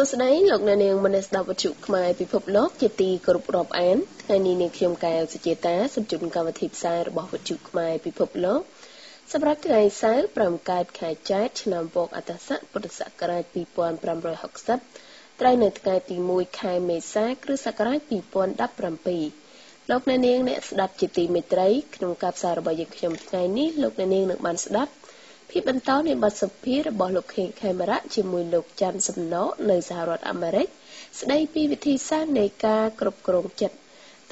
ួស្តីលោកអ្នកនាងមនស្ដាប់វិទ្យុខ្មែរពិភពលោកជាទីគោរពរាប់អានថ្ងៃនេះនាងខ្ញុំកែវសុជាតាសូមជូនកម្មវិធីផ្សាយរបស់វិទ្យុខ្មែរពិភពលោកសម្រាប់ថ្ងៃសៅរ៍5កើតខែចែកឆ្នាំវកអត្តស័កពុទ្ធសករាជ2560ត្រូវនៅថ្ងៃទី1ខែមេសាគ្រិស្តសករាជ2017លោកអ្នកនាងអ្នកស្ដាប់ជាទីមេត្រីក្នុងការផ្សាយរបស់យើងខ្ញុំថ្ងៃនេះលោកអ្នកនាងនឹងបានស្ដាប់ ភាពបន្តនៃបទសភារបស់លោកខេងខេមរៈជាមួយលោកច័ន្ទសំណកនៅសហរដ្ឋអាមេរិកស្ដីពីវិធីសាស្ត្រនៃការគ្រប់គ្រងចិត្ត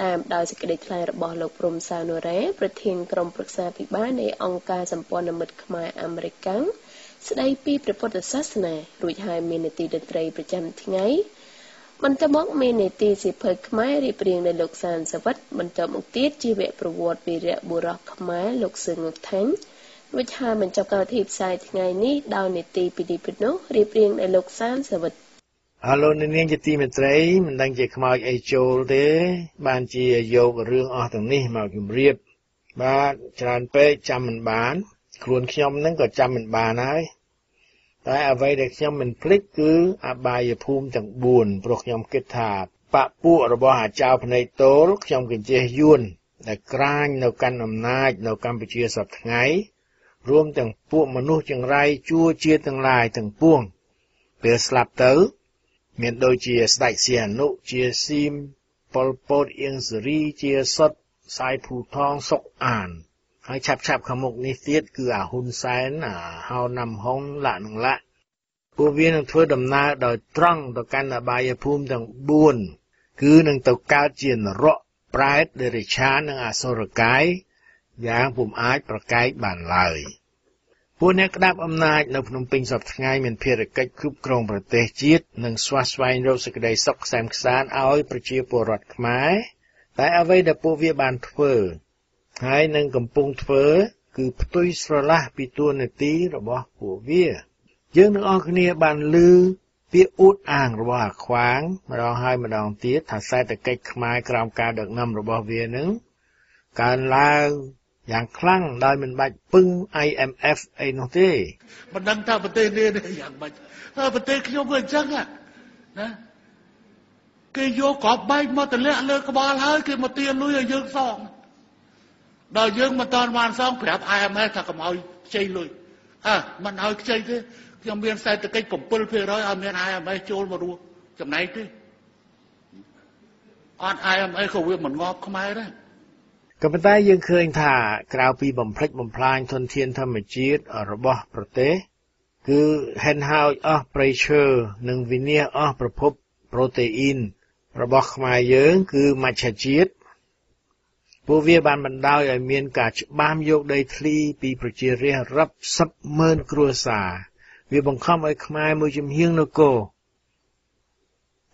តាមដោយសេចក្តីថ្លែងរបស់លោកព្រំសានូរ៉េប្រធានក្រុមប្រឹក្សាពិបាលនៃអង្គការសម្ព័ន្ធមិត្តខ្មែរអាមេរិកស្ដីពីព្រះពុទ្ធសាសនារួចហើយមាននីតិតន្ត្រីប្រចាំថ្ងៃបន្តមកមាននីតិសិភើខ្មែររៀបរៀងដោយលោកសានសវិតបន្តមកទៀតជីវប្រវត្តិវីរៈបុរសខ្មែរលោកសឿងងថាញ់ រួចហើយបញ្ចប់កម្មវិធីផ្សាយថ្ងៃនេះដោយនីតិពីទីពីនោះរៀបរៀងដោយលោកសានសវិតហៅលោកនាងជាទីមេត្រីមិនដឹងជាខ្មោចអីចូលទេ បានជាយករឿងអស់ទាំងនេះមកជម្រាប បាទច្រើនពេកចាំមិនបាន ខ្លួនខ្ញុំនឹងក៏ចាំមិនបានហើយតែអ្វីដែលខ្ញុំមិនភ្លេចគឺអបាយភូមិទាំង4ព្រោះខ្ញុំគិតថាបពពួករបស់អាចៅភ្នែកតូលខ្ញុំកញ្ចេះយួនដែលក្រាញនៅកាន់អំណាចនៅកម្ពុជាសប្តាហ៍ថ្ងៃ រួមទាំងពួកមនុស្សចង្រៃជួជាតិទាំងឡាយទាំងពួង ពេលស្លាប់ទៅ មានដូចជាស្ដេចសៀនុជាស៊ីមប៉ុលពតអៀងសេរីជាសុតសាយភូថងសុកអាន ហើយឆាប់ឆាប់ខាងមុខនេះទៀតគឺអាហ៊ុនសែនអាហៅណាំហុងលាក់នឹងលាក់ពួកវានឹងធ្វើដំណើរដោយត្រង់ទៅកាន់អបាយភូមិទាំង4គឺនឹងទៅកើតជានរកប្រែតដេរិឆាននិងអសុរកាយយ៉ាងពុំអាចប្រកែកបានឡើយ ពួកអ្នកក្តាប់អំណាចនៅភ្នំពេញសប្តាហ៍ថ្ងៃមានភារកិច្ចគ្រប់គ្រងប្រទេសជាតិនិងស្វះស្វែងរកសេចក្តីសុខខ្សែមខ្សានឲ្យប្រជាពលរដ្ឋខ្មែរតែអ្វីដែលពួកវាបានធ្វើហើយនឹងកំពុងធ្វើគឺផ្ទុយស្រឡះពីទួនាទីរបស់ពួកវា យើងទាំងអស់គ្នាបានឮពាក្យអួតអាងរបស់អាខ្វាងម្ដងហើយម្ដងទៀតថាសេដ្ឋកិច្ចខ្មែរក្រោមការដឹកនាំរបស់វានឹងកើនឡើង យ៉ាងខ្លាំងដោយមិនបាច់ពឹង IMF អីនោះទេមិនដឹងថាប្រទេសនេះយ៉ាងម៉េចហើយប្រទេសខ្ញុំក៏អញ្ចឹងណាគេយកក្របបែកមកតម្លាក់លើក្បាលហើយគេមកទាលុយឲ្យយើងសងដល់យើងមិនតាន់បានសងប្រាប់ IMF ថាកុំឲ្យខ្ចីលុយអើមិនឲ្យខ្ចីទេខ្ញុំមានសេដ្ឋកិច្ច7%ឲ្យមាន IMF ចូលមករស់ចំណែកទេអត់ IMF ក៏វាមិនងាប់ខ្មែរដែរ ក៏ប៉ុន្តែយើងឃើញថាក្រៅពីបំផ្លិចបំផ្លាញធនធានធម្មជាតិរបស់ប្រទេស គឺហិនហោចអស់ប្រៃឈើនិងវិនាសអស់ប្រភពប្រូតេអ៊ីនរបស់ខ្មែរយើងគឺមច្ឆជាតិពួកវាបានបណ្ដោយឲ្យមានការច្បាមយកដីធ្លីពីប្រជារាស្ត្ររាប់សិបម៉ឺនគ្រួសារវាបង្ខំឲ្យខ្មែរមួយជំហៀងនគរ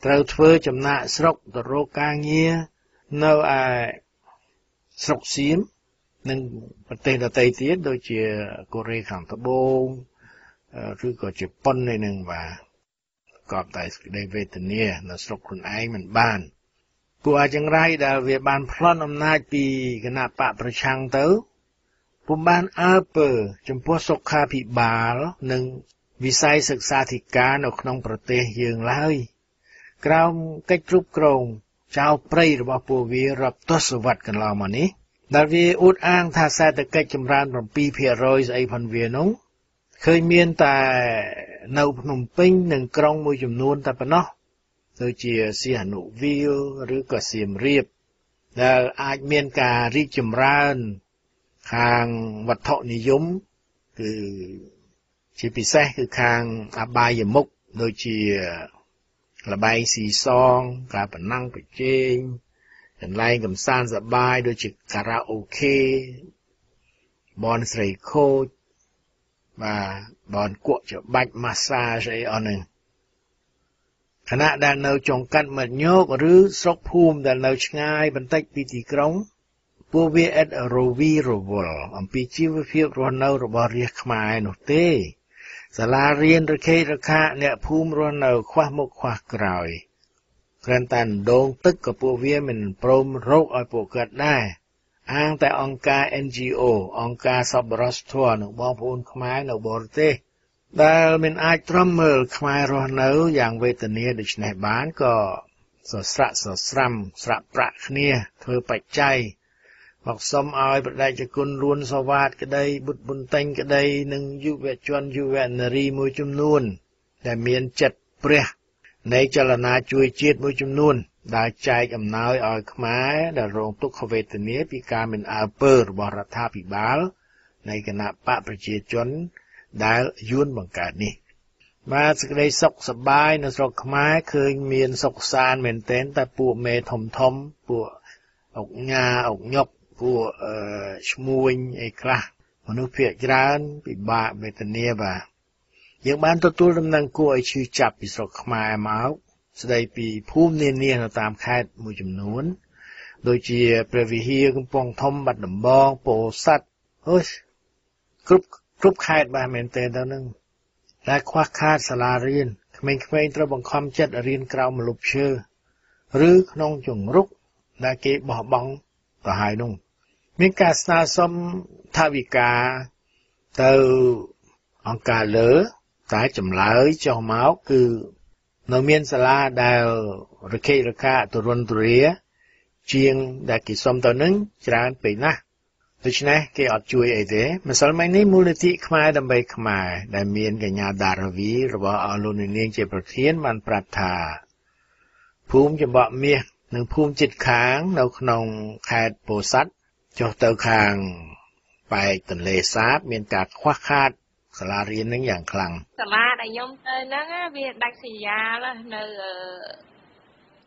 ត្រូវធ្វើចំណាក់ស្រុកទៅរកការងារនៅឯ ស្រុកសៀមនិងប្រទេសដទៃទៀតដូចជាកូរ៉េខាងត្បូងឬក៏ជប៉ុននេះនឹងបាទកប់តែសេចក្តីវេទនានៅស្រុកខ្លួនឯងមិនបានពួកអាចង្រៃដែលវាបានប្លន់អំណាចពីគណៈបកប្រឆាំងទៅពុំបានអើពើចំពោះសុខាភិបាលនិងវិស័យសិក្សាធិការនៅក្នុងប្រទេសយើងឡើយក្រោមកិច្ចគ្រប់គ្រង ចៅព្រៃរបស់ពួកវារាប់ទសវត្សរ៍កន្លងមកនេះដែលវាអួតអាងថាសេដ្ឋកិច្ចចម្រើន7%ស្អីផនវានោះឃើញមានតែនៅភ្នំពេញនិងក្រុងមួយចំនួនតែប៉ុណ្ណោះដូចជាសៀហនុវាលឬក៏សៀមរាបដែលអាចមានការរីកចម្រើនខាងវត្ថុនិយមគឺជាពិសេសគឺខាងអបាយមុខដូចជា លបែងស៊ីសង ការប្រណាំងប្រជែងកន្លែងកំសាន្តសប្បាយដូចជាការ៉ាអូខេបនស្រីខូចបាទបនគក់ច្បាច់ម៉ាស្សាអីអស់ហ្នឹងខណៈដែលនៅចុងកាត់មិត្តញោកឬស្រុកភូមិដែលនៅឆ្ងាយបន្តិចពីទីក្រុងពួកវាអិតរវីរវល់អំពីជីវភាពរស់នៅរបស់រាជខ្មែរនោះទេ សាលារៀនរខេរខាអ្នកភូមិរស់នៅ ខ្វះមុខខ្វះក្រោយគ្រាន់តែដងទឹកក៏ពួកវាមិនព្រមរកឲ្យពួកគាត់ដែរអាងតែអង្គការ NGO អង្គការសប្បុរសធម៌និងបងប្អូនខ្មែរនៅបរទេសដែលមិនអាចទ្រាំមើលខ្មែររស់នៅយ៉ាងវេទនាដូច្នេះបានក៏សស្រាក់សស្រាំស្រាក់ប្រាក់គ្នាធ្វើបច្ច័យ មកសុំឲ្យប្រដេជគុណរួនសវាតក្តីបុត្របុន្តែងក្តីនិងយុវជនយុវនារីមួយចំនួន ដែលមានចិត្តព្រះនៃចលនាជួយជាតិមួយចំនួន ដែលចែកអំណោយឲ្យខ្មែរដែលរងទុក្ខវេទនាពីការមិនអើពើរបស់រដ្ឋាភិបាល នៃគណៈបកប្រជាជនដែលយួនបង្កើតនេះបាទសេចក្តីសុខសប្បាយនៅស្រុកខ្មែរឃើញមានសុខសាន្តមែនទែនតែពួកមេធំធំពួកអុកញ៉ាអុកញុក ពួកអឺឈ្មួញអីខ្លះមនុស្សភាគច្រើនពិបាកវេទនាបាទយើងបានទទួលដំណឹងគួរឲ្យឈឺចាប់ពីស្រុកខ្មែរមកស្ដីពីភូមិនានានៅតាមខេត្តមួយចំនួន ដូចជាព្រះវិហារកំពង់ធំបាត់ដំបងពោធិ៍សាត់អើយគ្រប់គ្រប់ខេត្តបាទមែនទែនទៅនឹងដែលខ្វះខាតសាលារៀនក្មេងៗត្រូវបង្ខំចិត្តរៀនក្រៅម្លប់ឈើឬក្នុងជង្រុកដែលគេបោះបង់ទៅហើយនោះ មានការស្នើសុំថាវិការទៅអង្គការលើ តែចម្លើយចុះមកគឺនៅមានសាលាដែលរខេរខាទរនទុរាជាងដែលគេសុំទៅនឹងច្រើនពេកណាស់ដូច្នេះគេអត់ជួយអីទេម្សិលមិញនេះមូលនិធិខ្មែរដើម្បីខ្មែរដែលមានកញ្ញាដារវីរបស់អលោកនាងជាប្រធានបានប្រាប់ថាភូមិចំបក់មាសនិងភូមិជិតខាងនៅក្នុងខេត្តពោធិ៍សាត់ ចុះទៅខាងបែកទន្លេសាប មានការខ្វះខាតសាលារៀននឹងយ៉ាងខ្លាំងសាលាដែលខ្ញុំទៅហ្នឹងវាដាច់សញ្ញានៅ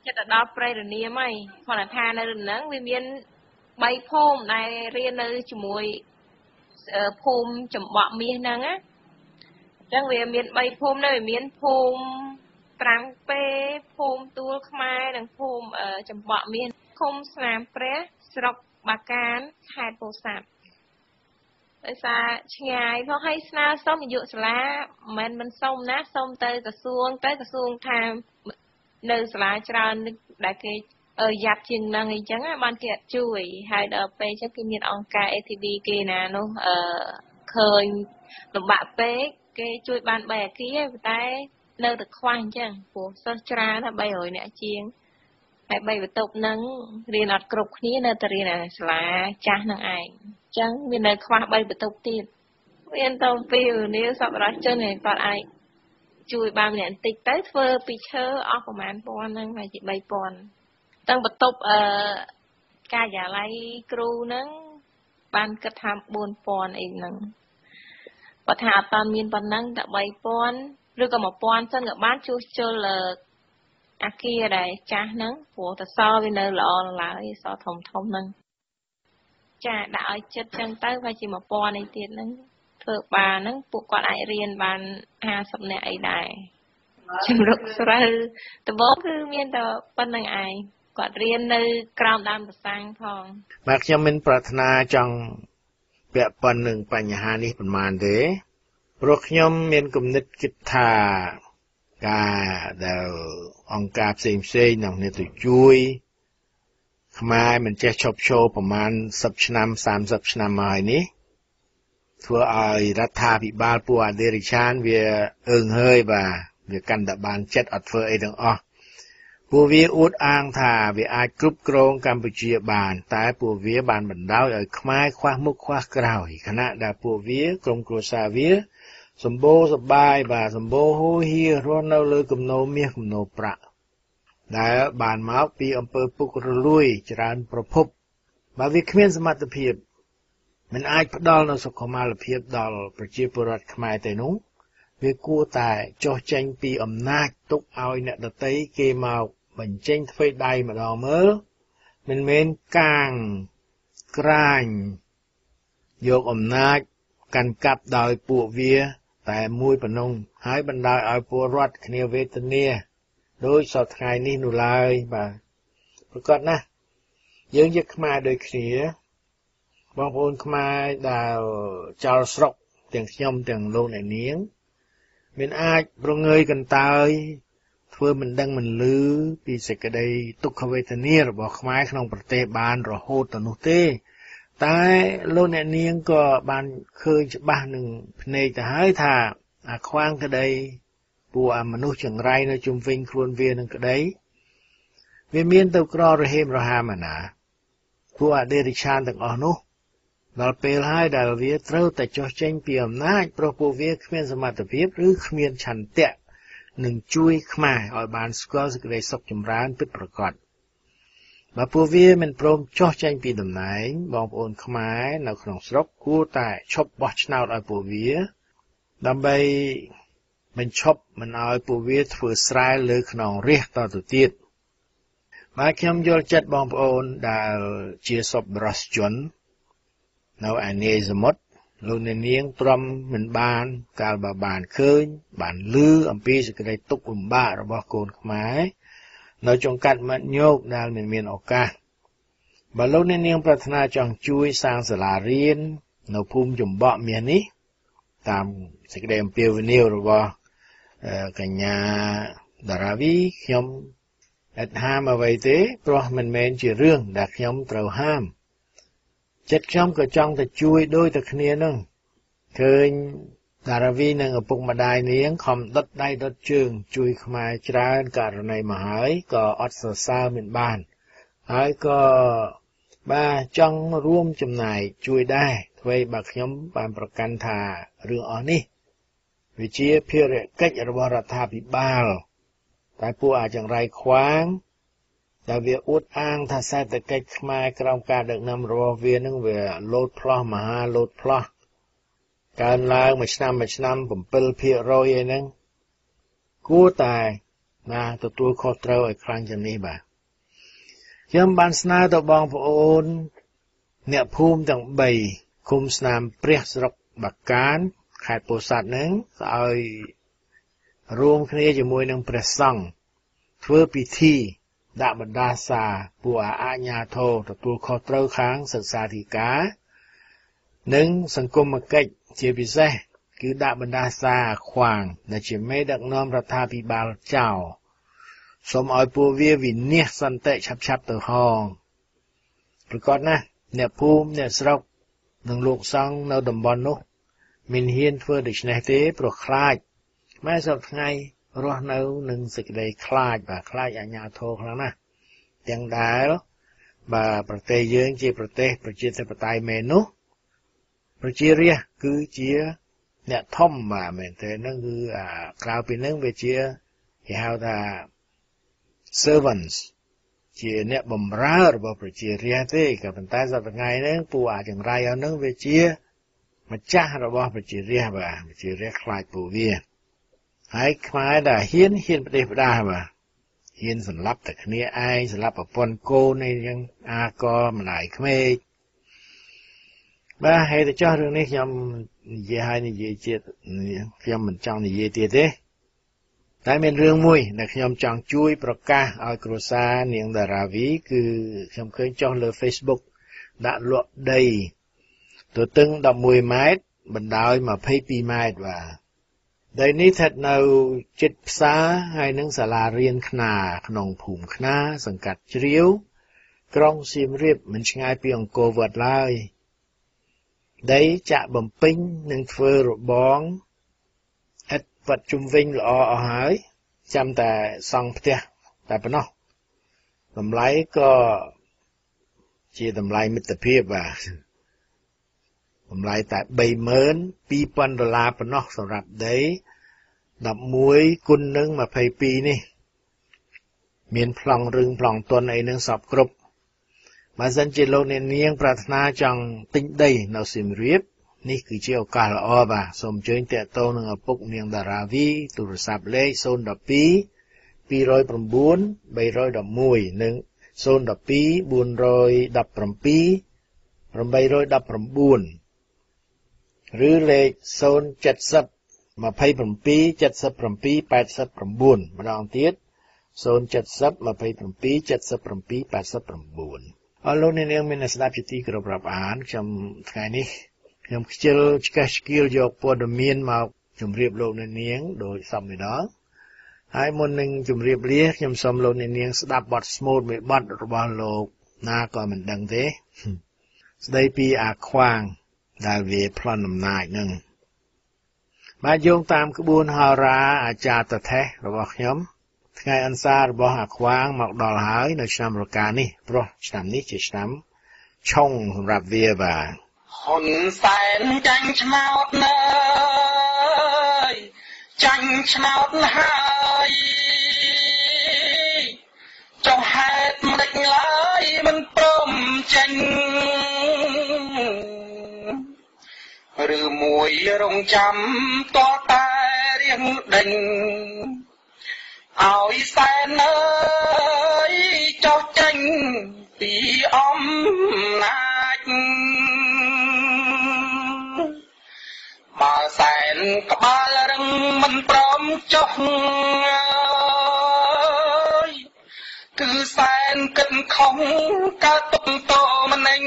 ចិត្តដល់ព្រៃរនាមហើយគាត់ថានៅហ្នឹងវាមាន3ភូមិដែលរៀននៅជាមួយភូមិចំបក់មាសហ្នឹងណាអញ្ចឹងវាមាន3ភូមិនៅវាមានភូមិប្រាំងពេភូមិទួលខ្មែរនិងភូមិចំបក់មាសឃុំស្នាមព្រះស្រុក បាកានខេត្តពោធិ៍សាត់ដោយសារឆ្ងាយផងហើយស្នើសុំនាយកសាលាមិនមិនសុំណាសុំទៅក្រសួងទៅក្រសួងថានៅសាលាច្រើនដែលគេយ៉ាប់ជាងនឹងអីចឹងបានគេអត់ជួយហើយដល់ពេលចឹងគឺមានអង្គការ ATV គេណានោះអឺឃើញលំបាក់ពេកគេជួយបាន3អាគីហើយតែនៅតែខ្វះអញ្ចឹងព្រោះសិស្សច្រើន300នាក់ជាង ហើយ3បន្ទប់ហ្នឹងរៀនអត់គ្រប់គ្នានៅតែរៀនសាលាចាស់ហ្នឹងឯងអញ្ចឹងមាននៅខ្វះ3បន្ទប់ទៀតមានទៅពីនាវសប្បុរសជនឯងគាត់អាចជួយបានម្នាក់បន្តិចទៅធ្វើពីឈើអស់ប្រហែលពាន់ហ្នឹងហើយជា3000ទាំងបន្ទប់អឺការិយាល័យគ្រូហ្នឹងបានគិតថា4000អីហ្នឹងគាត់ថាអត់តាមានប៉ុណ្ណឹងតែ3000ឬក៏1000សិនក៏បានជួសជុល អាគារដែលចាស់ហ្នឹងព្រោះតសវានៅល្អឡើយសធំធំហ្នឹងចាដាក់ឲ្យចិត្តចឹងទៅវាជា1000នេះទៀតហ្នឹងធ្វើបានហ្នឹងពួកគាត់អាចរៀនបាន50នាក់អីដែរជំរុកស្រូវដំបូងគឺមានតែប៉ុណ្្នឹងឯងគាត់រៀននៅក្រោមដើមប្រសាំងផងបាទខ្ញុំមិនប្រាថ្នាចង់ពាក់ព័ន្ធនឹងបញ្ហានេះប៉ុន្មានទេព្រោះខ្ញុំមានគំនិតគិតថា ការដែលអង្គការផ្សេងផ្សេងនឹងនេះទៅជួយខ្មែរមិនចេះឈប់ឈរប្រមាណ10ឆ្នាំ30ឆ្នាំមកហើយនេះធ្វើឲ្យរដ្ឋាភិបាលពួកអដេរិឆានវាអើងហើយបាទវាកាន់តែបានចិត្តអត់ធ្វើអីទាំងអស់ពួកវាអួតអាងថាវាអាចគ្រប់គ្រងកម្ពុជាបាន តែពួកវាបានបណ្ដោយឲ្យខ្មែរខ្វះមុខខ្វះក្រោយខណៈដែលពួកវាក្រុមគ្រួសារវា សម្បូរសបាយបាទសម្បូរហូរហៀរស់នៅលើគំនោមាសគំនោប្រាក់ដែលបានមកពីអំពើពុករលួយច្រើនប្រភពបើវាគ្មានសមត្ថភាពមិនអាចផ្ដល់នូវសុខុមាលភាពដល់ប្រជាពលរដ្ឋខ្មែរទេនោះវាគួរតែចោះចេញពីអំណាចទុកឲ្យអ្នកដតីគេមកបញ្ចេញធ្វើដៃម្ដងមើលមិនមែនកាងក្រាញយកអំណាចកាន់កាប់ដោយពួកវា តែមួយប៉ុណ្ណឹងហើយបណ្ដោយឲ្យពលរដ្ឋគ្នាវេទនាដោយសពថ្ងៃនេះនោះឡើយបាទប្រកបណាស់យើងជាខ្មែរដូចគ្នាបងប្អូនខ្មែរដែលចោលស្រុកទាំងខ្ញុំទាំងលោកអ្នកនាង មានអាចប្រងើយកន្តើយធ្វើមិនដឹងមិនលឺពីសេចក្តីទុក្ខវេទនារបស់ខ្មែរក្នុងប្រទេសបានរហូតទៅនោះទេ តែលោកអ្នកនាងក៏បានឃើញច្បាស់នឹងភ្នែកទៅហើយថាអាខ្វាងក្តីពួកអាមនុស្សចង្រៃនៅជុំវិញខ្លួនវានឹងក្តីវាមានទៅក្ររហេមរហាមណាពួកអដេរិឆានទាំងអស់នោះដល់ពេលហើយដែលវាត្រូវតែចោះចេញពីអំណាចព្រោះពួកវាគ្មានសមត្ថភាពឬគ្មានឆន្ទៈនឹងជួយខ្មែរឲ្យបានស្គាល់សេចក្តីសុខចម្រើនពិតប្រាកដ បើពួកវាមិនព្រមចោះចេញពីតំណែង បងប្អូនខ្មែរនៅក្នុងស្រុកគួរតែឈប់បោះឆ្នោតឲ្យពួកវា ដើម្បីបញ្ឈប់មិនឲ្យពួកវាធ្វើស្រែលើខ្នងរាជតទៅទៀតបាទខ្ញុំយល់ចិត្តបងប្អូនដែលជាសពបរសជននៅឯនាយសមុទ្រលោកអ្នកនាងព្រមមិនបានកាលបើបានឃើញ បានលឺអំពីសេចក្តីទុក្ខលំបាករបស់កូនខ្មែរ នៅចុងកាត់មាត់ញោកដែលមិនមានឱកាសបើលោកអ្នកនាងប្រាថ្នាចង់ជួយសាងសាលារៀននៅភូមិចំបក់មាសនេះ តាមសេចក្តីអំពាវនាវរបស់កញ្ញាតារាវីខ្ញុំអត់ហាមអ្វីទេព្រោះមិនមែនជារឿងដែលខ្ញុំត្រូវហាមចិត្តខ្ញុំក៏ចង់ទៅជួយដូចតែគ្នានឹងឃើញ តារាវីនិងឪពុកម្ដាយនាងខំដុតដៃដុតជើង ជួយខ្មែរច្រើនករណីមកហើយក៏អត់សរសើរមិនបាន ហើយក៏បាទចង់រួមចំណែកជួយដែរធ្វើបើខ្ញុំបានប្រកាន់ថារឿងអស់នេះវាជាភារកិច្ចរបស់រដ្ឋាភិបាលតែពួកអាចង្រៃខ្វាងដែលវាអួតអាងថាសេដ្ឋកិច្ចខ្មែរក្រោមការដឹកនាំរបស់វានឹងវាលោតផ្លោះមហាលោតផ្លោះ កើនឡើងមួយឆ្នាំមួយឆ្នាំ7%អីហ្នឹងគួរតែណាទទួលខុសត្រូវឲ្យខ្លាំងជាងនេះបាទខ្ញុំបានស្នើទៅបងប្អូន អ្នកភូមិទាំង3ឃុំស្នាមព្រះស្រុកបាកានខេត្តពោធិ៍សាត់ហ្នឹងឲ្យរួមគ្នាជាមួយនឹងព្រះសង្ឃធ្វើពិធីដាក់បណ្ដាសាពួកអាញាធរទទួលខុសត្រូវខាងសិក្សាធិការ និងសង្គមកិច្ចជាពិសេសគឺដាក់បណ្ដាសាខ្វាងដែលជាមេដឹកនាំរដ្ឋាភិបាលចៅសូមឲ្យពួកវាវិនិច្ឆ័យសន្តិឆាប់ឆាប់ទៅហងប្រកាសណាស់អ្នកភូមិអ្នកស្រុកនិងលោកសង្ឃនៅតំបន់នោះមិនហ៊ានធ្វើដូច្នេះទេព្រោះខ្លាចម៉ែសពថ្ងៃរស់នៅនឹងសេចក្តីខ្លាចបាទខ្លាចអាញាធរខ្លាំងណាស់ទាំងដែលបាទប្រទេសយើងជាប្រទេសប្រជាធិបតេយ្យមែននោះ ប្រជារាស្ត្រគឺជាអ្នកធំបាទមែនទេនឹងគឺអាក្រៅពីនឹងវាជាគេហៅថា servants ជាអ្នកបម្រើរបស់ប្រជារាស្ត្រទេក៏ប៉ុន្តែសប្តាហ៍ថ្ងៃហ្នឹងពួកអាចង្រៃអស់ហ្នឹងវាជាម្ចាស់របស់ប្រជារាស្ត្របាទប្រជារាស្ត្រខ្លាចពួកវាហើយខ្មែរដែលហ៊ានហ៊ានប្រទេសផ្ដាស់បាទហ៊ានសម្លាប់តែគ្នាឯងសម្លាប់ប្រពន្ធកូនអីចឹងអាកម្ដាយក្មេក បាទហេតុចោះរឿងនេះខ្ញុំនិយាយឲ្យនិយាយជាតិខ្ញុំមិនចង់និយាយទៀតទេតែមានរឿងមួយដែលខ្ញុំចង់ជួយប្រកាសឲ្យគ្រួសារនាងតារាវីគឺខ្ញុំឃើញចុះលើ Facebook ដាក់លក់ដីទទឹង11ម៉ែត្របណ្ដោយ22ម៉ែត្របាទដីនេះស្ថិតនៅជិតផ្សារហើយនឹងសាលារៀនខ្នាក្នុងភូមិខ្នា សង្កាត់ជ្រាវ ក្រុងសៀមរាបមិនឆ្ងាយពីអង្គរវត្តឡើយ ដីចាក់បំពេញនឹងធ្វើរបងឥតវត្តជុំវិញល្អអស់ហើយ ចាំតែសង់ផ្ទះតែប៉ុណ្ណោះតម្លៃក៏ជាតម្លៃមិត្តភាពបាទតម្លៃតែ32000ដុល្លារប៉ុណ្ណោះសម្រាប់ដី11គុណនឹង22នេះ មានប្លង់រឹងប្លង់តុនអីនឹងសពគ្រប់ បើសិនជាលោកអ្នកនាង ប្រាថ្នាចង់ទិញដីនៅសៀមរាបនេះគឺជាឱកាសល្អបាទសូមអញ្ជើញតាក់ទងនឹងឪពុកនាងតារាវីទូរស័ព្ទលេខ012 209 311និង012 417 819ឬលេខ070 27 77 89ម្ដងទៀត070 27 77 89 អរលោកអ្នកនាងមានស្ដាប់ជាទីគោរពរាប់អានខ្ញុំថ្ងៃនេះខ្ញុំខ្ជិលឆ្កេះឆ្កៀលយកព័ត៌មានមកជម្រាបលោកអ្នកនាងដោយសពម្ដងហើយមុននឹងជម្រាបលាខ្ញុំសូមលោកអ្នកនាងស្ដាប់បទស្មូតមួយបទរបស់លោកណាក៏មិនដឹងទេ ស្ដីពីអាខ្វាងដែលវាប្លន់អំណាចនឹងបាទយោងតាមក្បួនហោរាអាចារ្យតថេសរបស់ខ្ញុំ ថ្ងៃអន្សារបស់អាខ្វាងមកដល់ហើយនៅឆ្នាំរកានេះព្រោះឆ្នាំនេះជាឆ្នាំឆុងសម្រាប់វាបាទហ៊ុនសែនចាញ់ឆ្នោតណើយចាញ់ឆ្នោតហើយចុះហេតុមិនដេចឡើយមិនព្រមចាញ់ឬមួយរងចាំតតែរៀងដេញ ឲ្យសែនអើយចុះចេញពីអំណាចបើសែនក្បាលរឹងមិនព្រមចុះគឺសែនគិតខំកើតទុកតម្នេញ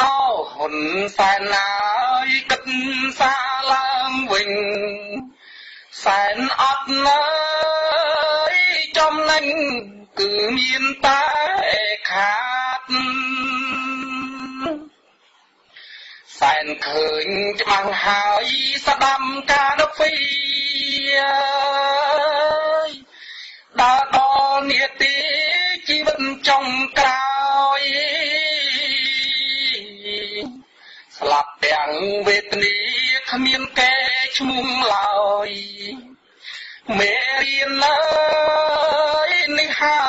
អោហ៊ុនសែនណាយគិតសាឡើងវិញ សែនអត់ណាយចំណេញគឺមានតែខាតសែនឃើញច្បាស់ហើយស្ដាំការដពីដើរដល់នាទីជីវិតចុងក្រោយស្លាប់ទាំងវេទនាគ្មានកែ ឈ្មោះឡើយមេរៀនឡើយនេះហើ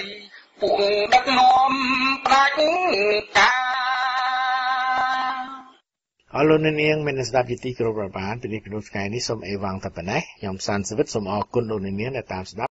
យពួកដឹកនាំផ្ដាច់ការអរលោកនាងមានស្ដាប់ជាទីគោរពរាប់អានពីនេះក្នុងថ្ងៃនេះសូមអេវ៉ាំងតែប៉ុណ្ណេះខ្ញុំសានសវិតសូមអរគុណលោកនាងដែលតាមស្ដាប់